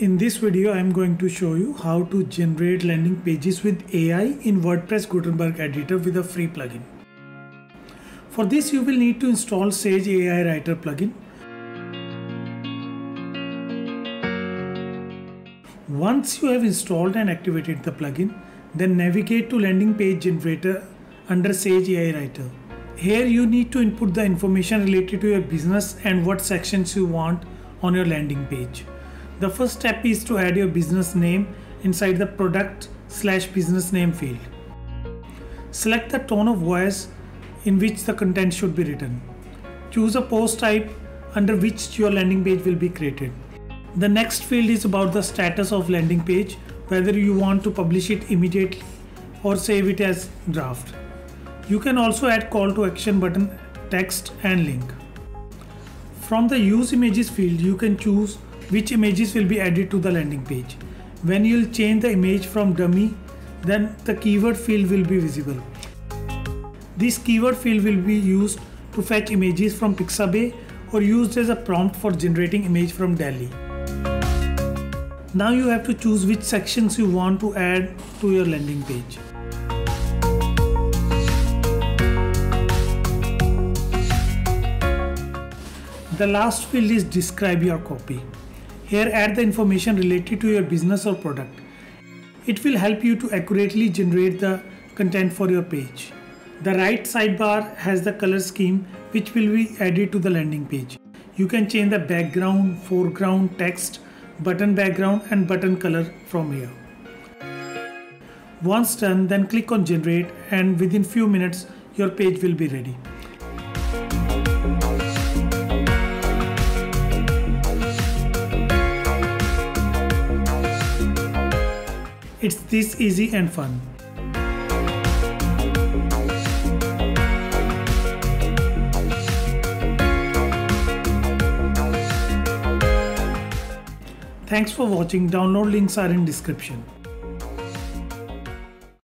In this video, I am going to show you how to generate landing pages with AI in WordPress Gutenberg editor with a free plugin. For this, you will need to install Sage AI Writer plugin. Once you have installed and activated the plugin, then navigate to landing page generator under Sage AI Writer. Here you need to input the information related to your business and what sections you want on your landing page. The first step is to add your business name inside the product slash business name field. Select the tone of voice in which the content should be written. Choose a post type under which your landing page will be created. The next field is about the status of landing page, whether you want to publish it immediately or save it as draft. You can also add call to action button, text and link. From the use images field, you can choose which images will be added to the landing page. When you'll change the image from dummy, then the keyword field will be visible. This keyword field will be used to fetch images from Pixabay or used as a prompt for generating image from DALL-E. Now you have to choose which sections you want to add to your landing page. The last field is describe your copy. Here add the information related to your business or product. It will help you to accurately generate the content for your page. The right sidebar has the color scheme which will be added to the landing page. You can change the background, foreground, text, button background and button color from here. Once done then click on generate and within few minutes your page will be ready. It's this easy and fun. Thanks for watching. Download links are in description.